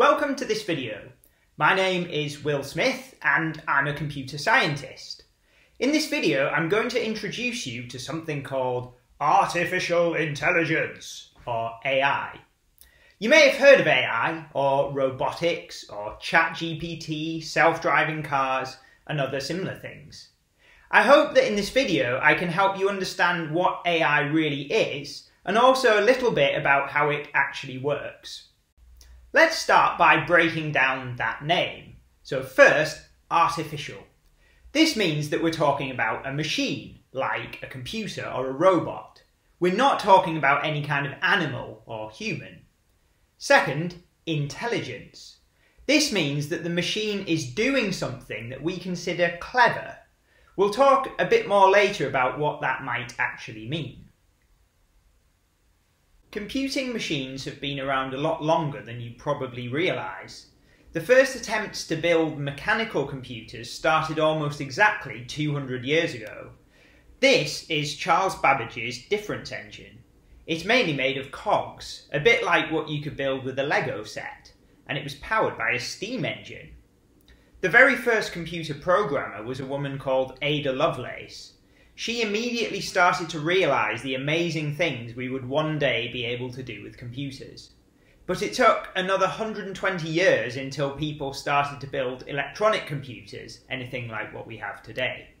Welcome to this video. My name is Will Smith and I'm a computer scientist. In this video I'm going to introduce you to something called Artificial Intelligence, or AI. You may have heard of AI, or robotics, or ChatGPT, self-driving cars, and other similar things. I hope that in this video I can help you understand what AI really is, and also a little bit about how it actually works. Let's start by breaking down that name. So first, artificial. This means that we're talking about a machine, like a computer or a robot. We're not talking about any kind of animal or human. Second, intelligence. This means that the machine is doing something that we consider clever. We'll talk a bit more later about what that might actually mean. Computing machines have been around a lot longer than you probably realise. The first attempts to build mechanical computers started almost exactly 200 years ago. This is Charles Babbage's difference engine. It's mainly made of cogs, a bit like what you could build with a Lego set, and it was powered by a steam engine. The very first computer programmer was a woman called Ada Lovelace. She immediately started to realise the amazing things we would one day be able to do with computers. But it took another 120 years until people started to build electronic computers, anything like what we have today.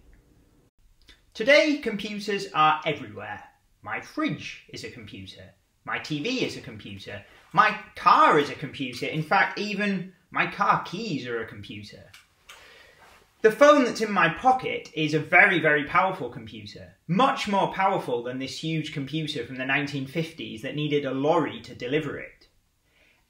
Today, computers are everywhere. My fridge is a computer. My TV is a computer. My car is a computer. In fact, even my car keys are a computer. The phone that's in my pocket is a very, very powerful computer. Much more powerful than this huge computer from the 1950s that needed a lorry to deliver it.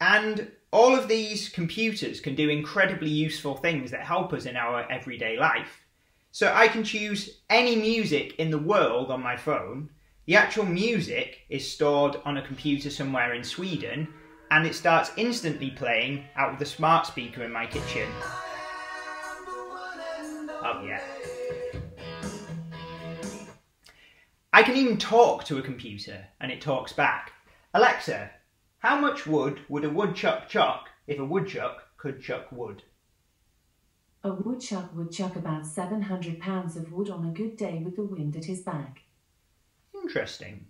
And all of these computers can do incredibly useful things that help us in our everyday life. So I can choose any music in the world on my phone, the actual music is stored on a computer somewhere in Sweden and it starts instantly playing out of the smart speaker in my kitchen. Oh yeah. I can even talk to a computer and it talks back. Alexa, how much wood would a woodchuck chuck if a woodchuck could chuck wood? A woodchuck would chuck about 700 pounds of wood on a good day with the wind at his back. Interesting.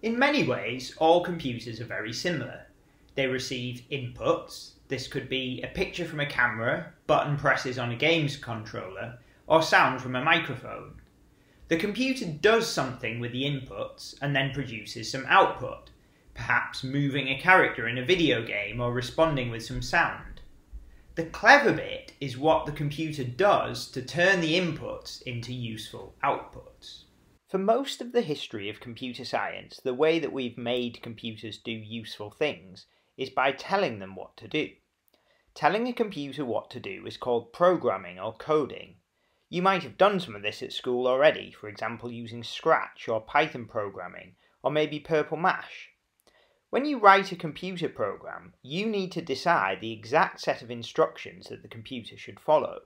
In many ways, all computers are very similar. They receive inputs. This could be a picture from a camera, button presses on a games controller, or sound from a microphone. The computer does something with the inputs and then produces some output, perhaps moving a character in a video game or responding with some sound. The clever bit is what the computer does to turn the inputs into useful outputs. For most of the history of computer science, the way that we've made computers do useful things is by telling them what to do. Telling a computer what to do is called programming or coding. You might have done some of this at school already, for example using Scratch or Python programming, or maybe Purple Mash. When you write a computer program, you need to decide the exact set of instructions that the computer should follow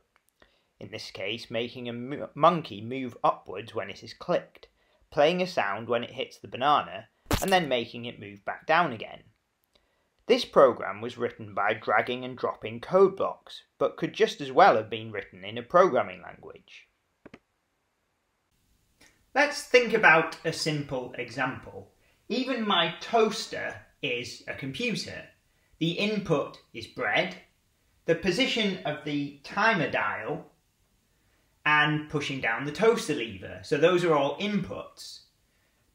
in this case making a monkey move upwards when it is clicked, playing a sound when it hits the banana, and then making it move back down again. This program was written by dragging and dropping code blocks, but could just as well have been written in a programming language. Let's think about a simple example. Even my toaster is a computer. The input is bread. The position of the timer dial and pushing down the toaster lever. So those are all inputs.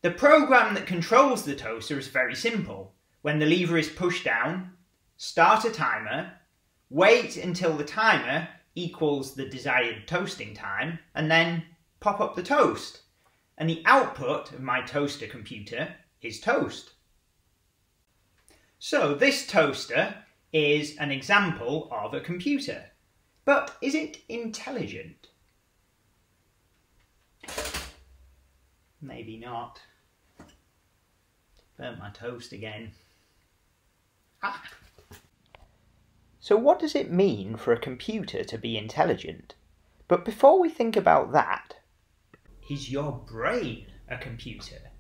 The program that controls the toaster is very simple. When the lever is pushed down, start a timer, wait until the timer equals the desired toasting time, and then pop up the toast. And the output of my toaster computer is toast. So this toaster is an example of a computer. But is it intelligent? Maybe not. Burnt my toast again. So what does it mean for a computer to be intelligent? But before we think about that, is your brain a computer?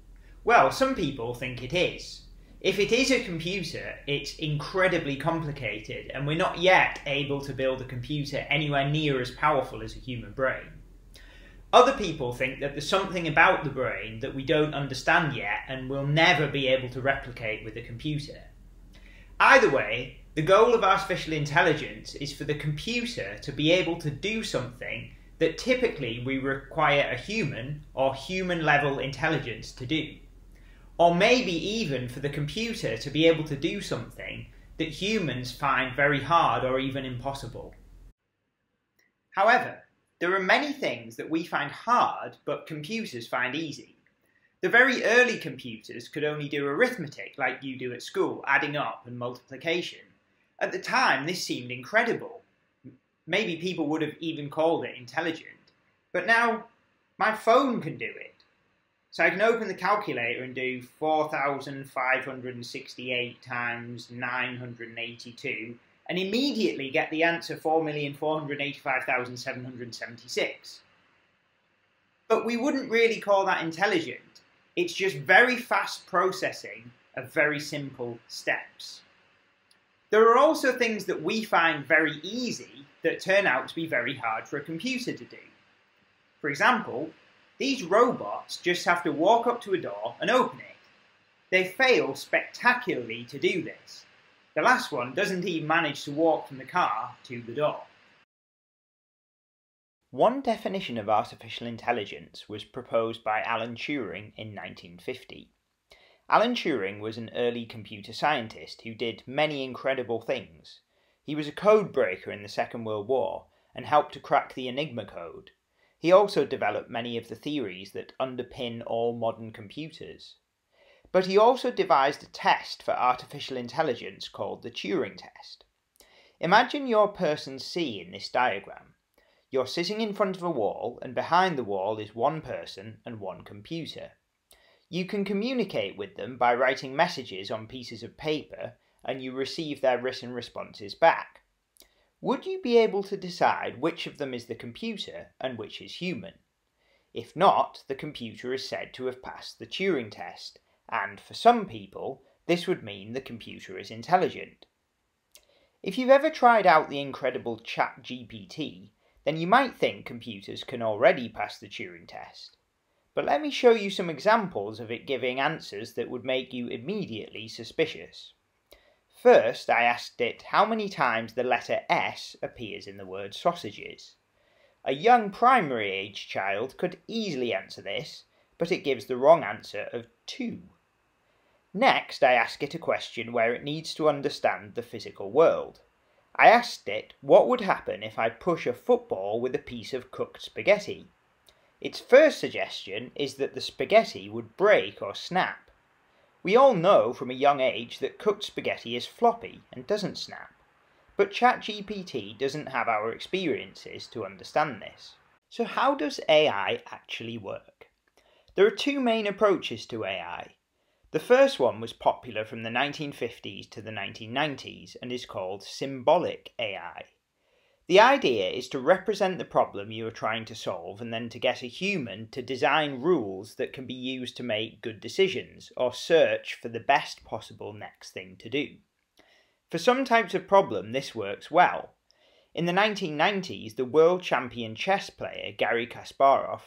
Well, some people think it is. If it is a computer, it's incredibly complicated, and we're not yet able to build a computer anywhere near as powerful as a human brain. Other people think that there's something about the brain that we don't understand yet and will never be able to replicate with a computer. Either way, the goal of artificial intelligence is for the computer to be able to do something that typically we require a human or human level intelligence to do. Or maybe even for the computer to be able to do something that humans find very hard or even impossible. However, there are many things that we find hard but computers find easy. The very early computers could only do arithmetic like you do at school, adding up and multiplication. At the time, this seemed incredible. Maybe people would have even called it intelligent. But now, my phone can do it. So I can open the calculator and do 4,568 times 982 and immediately get the answer 4,485,776. But we wouldn't really call that intelligent. It's just very fast processing of very simple steps. There are also things that we find very easy that turn out to be very hard for a computer to do. For example, these robots just have to walk up to a door and open it. They fail spectacularly to do this. The last one doesn't even manage to walk from the car to the door. One definition of artificial intelligence was proposed by Alan Turing in 1950. Alan Turing was an early computer scientist who did many incredible things. He was a code breaker in the Second World War and helped to crack the Enigma code. He also developed many of the theories that underpin all modern computers. But he also devised a test for artificial intelligence called the Turing test. Imagine your person C in this diagram. You're sitting in front of a wall, and behind the wall is one person and one computer. You can communicate with them by writing messages on pieces of paper, and you receive their written responses back. Would you be able to decide which of them is the computer and which is human? If not, the computer is said to have passed the Turing test, and for some people, this would mean the computer is intelligent. If you've ever tried out the incredible ChatGPT, then you might think computers can already pass the Turing test. But let me show you some examples of it giving answers that would make you immediately suspicious. First, I asked it how many times the letter S appears in the word sausages. A young primary age child could easily answer this, but it gives the wrong answer of 2. Next, I ask it a question where it needs to understand the physical world. I asked it what would happen if I push a football with a piece of cooked spaghetti. Its first suggestion is that the spaghetti would break or snap. We all know from a young age that cooked spaghetti is floppy and doesn't snap. But ChatGPT doesn't have our experiences to understand this. So how does AI actually work? There are two main approaches to AI. The first one was popular from the 1950s to the 1990s and is called symbolic AI. The idea is to represent the problem you are trying to solve and then to get a human to design rules that can be used to make good decisions or search for the best possible next thing to do. For some types of problem, this works well. In the 1990s, the world champion chess player Garry Kasparov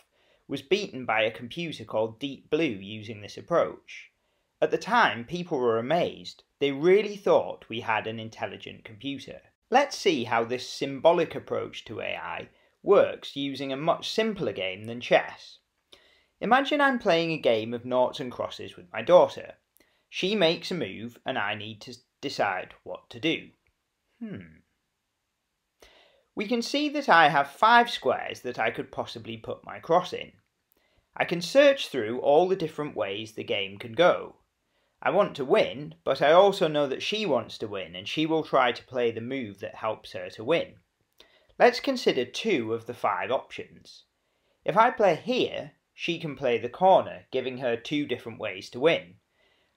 was beaten by a computer called Deep Blue using this approach. At the time, people were amazed. They really thought we had an intelligent computer. Let's see how this symbolic approach to AI works using a much simpler game than chess. Imagine I'm playing a game of noughts and crosses with my daughter. She makes a move and I need to decide what to do. Hmm. We can see that I have five squares that I could possibly put my cross in. I can search through all the different ways the game can go. I want to win, but I also know that she wants to win and she will try to play the move that helps her to win. Let's consider two of the five options. If I play here, she can play the corner, giving her two different ways to win.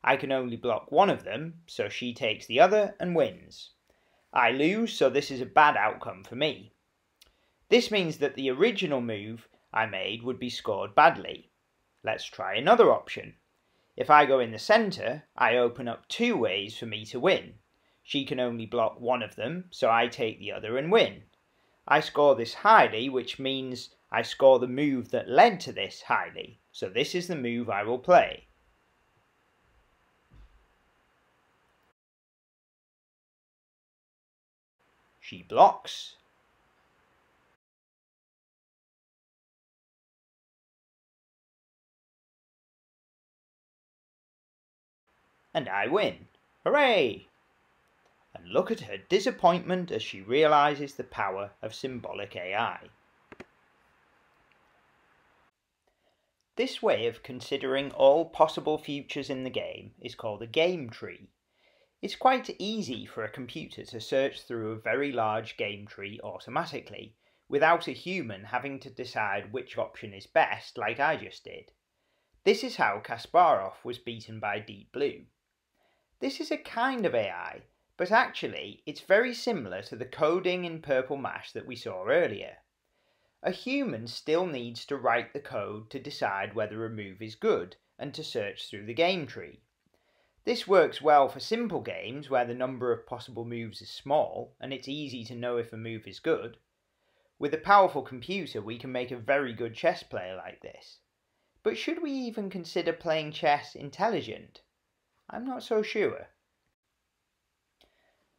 I can only block one of them, so she takes the other and wins. I lose, so this is a bad outcome for me. This means that the original move I made would be scored badly. Let's try another option. If I go in the centre, I open up two ways for me to win. She can only block one of them, so I take the other and win. I score this highly, which means I score the move that led to this highly, so this is the move I will play. She blocks. And I win. Hooray! And look at her disappointment as she realizes the power of symbolic AI. This way of considering all possible futures in the game is called a game tree. It's quite easy for a computer to search through a very large game tree automatically, without a human having to decide which option is best like I just did. This is how Kasparov was beaten by Deep Blue. This is a kind of AI, but actually it's very similar to the coding in Purple Mash that we saw earlier. A human still needs to write the code to decide whether a move is good and to search through the game tree. This works well for simple games where the number of possible moves is small and it's easy to know if a move is good. With a powerful computer we can make a very good chess player like this. But should we even consider playing chess intelligent? I'm not so sure.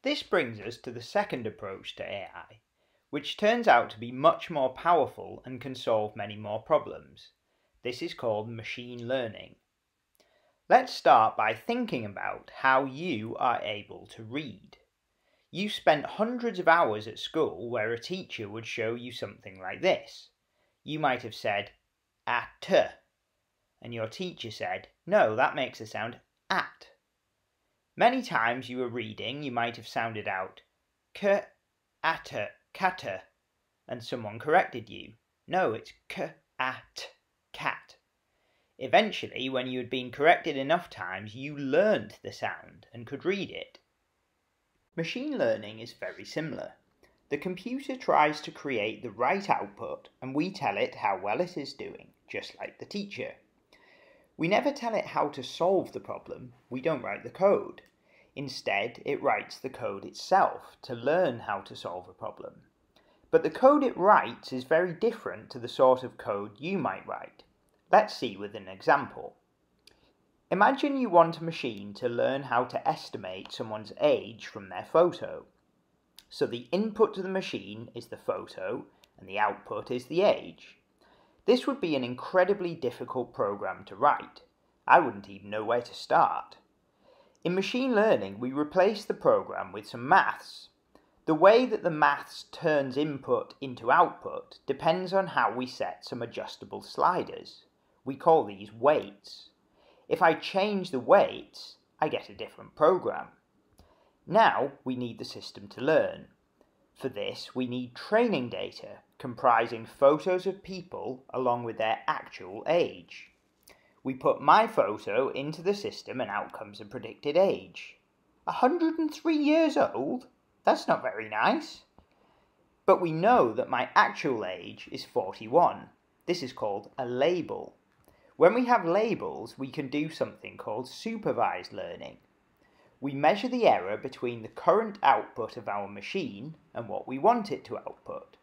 This brings us to the second approach to AI, which turns out to be much more powerful and can solve many more problems. This is called machine learning. Let's start by thinking about how you are able to read. You spent hundreds of hours at school where a teacher would show you something like this. You might have said, at, and your teacher said, no, that makes a sound at. Many times you were reading, you might have sounded out k, atter, catter, and someone corrected you. No, it's k, at, cat. Eventually, when you had been corrected enough times, you learned the sound and could read it. Machine learning is very similar. The computer tries to create the right output and we tell it how well it is doing, just like the teacher. We never tell it how to solve the problem, we don't write the code. Instead, it writes the code itself to learn how to solve a problem. But the code it writes is very different to the sort of code you might write. Let's see with an example. Imagine you want a machine to learn how to estimate someone's age from their photo. So the input to the machine is the photo and the output is the age. This would be an incredibly difficult program to write. I wouldn't even know where to start. In machine learning, we replace the program with some maths. The way that the maths turns input into output depends on how we set some adjustable sliders. We call these weights. If I change the weights, I get a different program. Now we need the system to learn. For this, we need training data comprising photos of people along with their actual age. We put my photo into the system and out comes a predicted age. 103 years old? That's not very nice. But we know that my actual age is 41. This is called a label. When we have labels, we can do something called supervised learning. We measure the error between the current output of our machine and what we want it to output.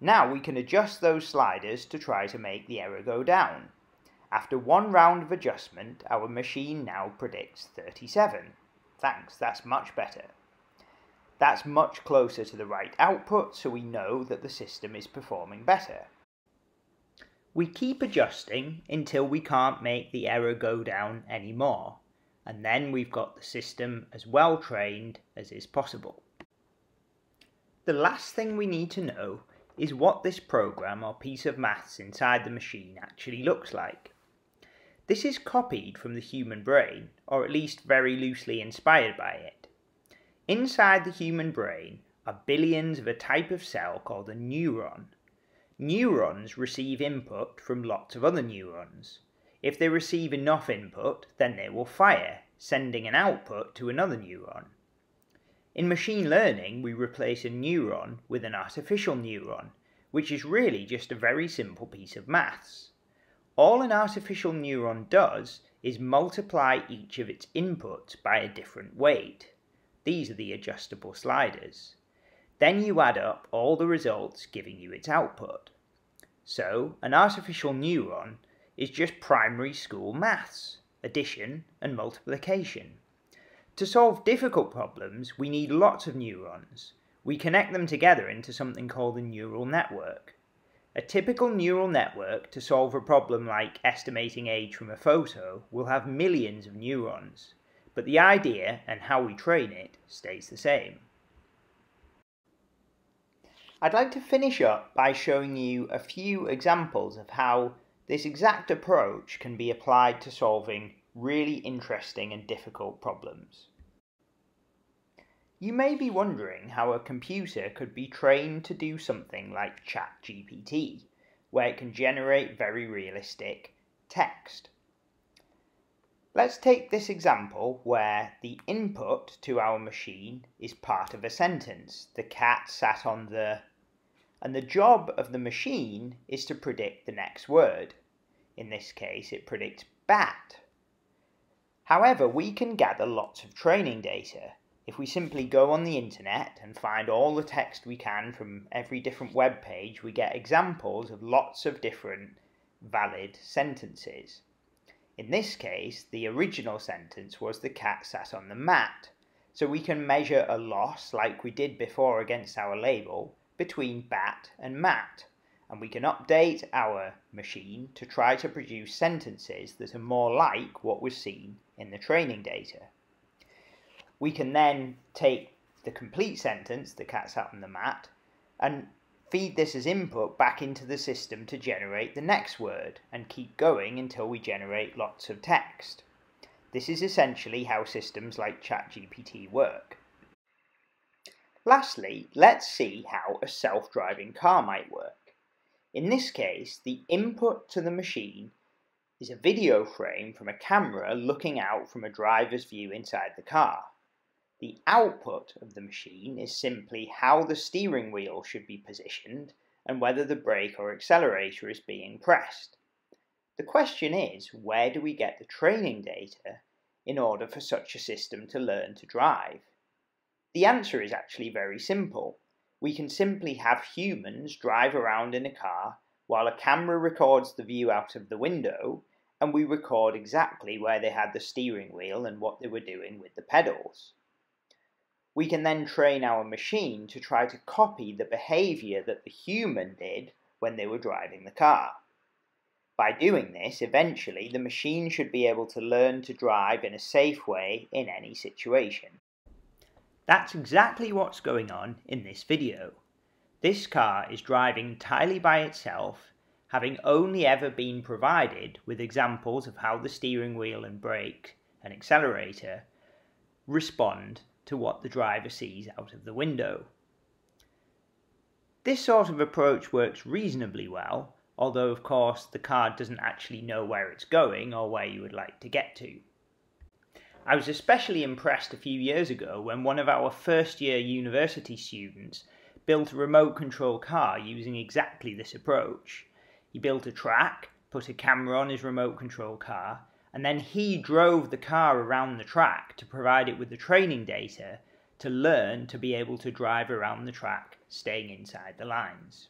Now we can adjust those sliders to try to make the error go down. After one round of adjustment, our machine now predicts 37. Thanks, that's much better. That's much closer to the right output, so we know that the system is performing better. We keep adjusting until we can't make the error go down anymore, and then we've got the system as well trained as is possible. The last thing we need to know is what this program or piece of maths inside the machine actually looks like. This is copied from the human brain, or at least very loosely inspired by it. Inside the human brain are billions of a type of cell called a neuron, Neurons receive input from lots of other neurons. If they receive enough input, then they will fire, sending an output to another neuron. In machine learning, we replace a neuron with an artificial neuron, which is really just a very simple piece of maths. All an artificial neuron does is multiply each of its inputs by a different weight. These are the adjustable sliders. Then you add up all the results giving you its output. So, an artificial neuron is just primary school maths, addition and multiplication. To solve difficult problems, we need lots of neurons. We connect them together into something called a neural network. A typical neural network to solve a problem like estimating age from a photo will have millions of neurons, but the idea and how we train it stays the same. I'd like to finish up by showing you a few examples of how this exact approach can be applied to solving really interesting and difficult problems. You may be wondering how a computer could be trained to do something like ChatGPT, where it can generate very realistic text. Let's take this example where the input to our machine is part of a sentence. The cat sat on the... And the job of the machine is to predict the next word. In this case, it predicts bat. However, we can gather lots of training data if we simply go on the internet and find all the text we can from every different web page, we get examples of lots of different valid sentences. In this case, the original sentence was the cat sat on the mat, so we can measure a loss, like we did before against our label, between bat and mat, and we can update our machine to try to produce sentences that are more like what was seen in the training data we can then take the complete sentence, the cat sat on the mat, and feed this as input back into the system to generate the next word and keep going until we generate lots of text. This is essentially how systems like ChatGPT work. Lastly, let's see how a self-driving car might work. In this case, the input to the machine is a video frame from a camera looking out from a driver's view inside the car. The output of the machine is simply how the steering wheel should be positioned and whether the brake or accelerator is being pressed. The question is, where do we get the training data in order for such a system to learn to drive? The answer is actually very simple. We can simply have humans drive around in a car while a camera records the view out of the window and we record exactly where they had the steering wheel and what they were doing with the pedals we can then train our machine to try to copy the behavior that the human did when they were driving the car. By doing this, eventually the machine should be able to learn to drive in a safe way in any situation. That's exactly what's going on in this video. This car is driving entirely by itself, having only ever been provided with examples of how the steering wheel and brake and accelerator respond to what the driver sees out of the window. This sort of approach works reasonably well, although of course the car doesn't actually know where it's going or where you would like to get to. I was especially impressed a few years ago when one of our first year university students built a remote control car using exactly this approach. He built a track, put a camera on his remote control car, and then he drove the car around the track to provide it with the training data to learn to be able to drive around the track staying inside the lines.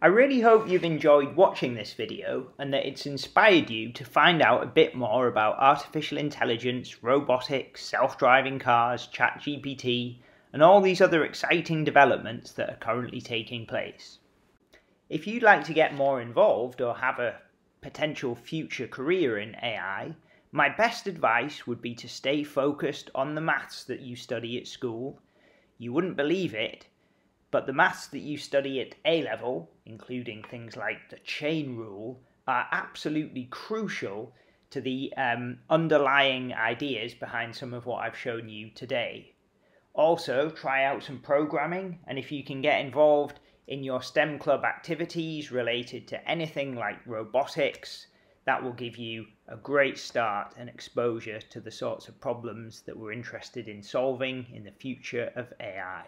I really hope you've enjoyed watching this video and that it's inspired you to find out a bit more about artificial intelligence, robotics, self-driving cars, ChatGPT and all these other exciting developments that are currently taking place. If you'd like to get more involved or have a potential future career in AI, my best advice would be to stay focused on the maths that you study at school. You wouldn't believe it, but the maths that you study at A level, including things like the chain rule, are absolutely crucial to the um, underlying ideas behind some of what I've shown you today. Also, try out some programming, and if you can get involved in your STEM club activities related to anything like robotics, that will give you a great start and exposure to the sorts of problems that we're interested in solving in the future of AI.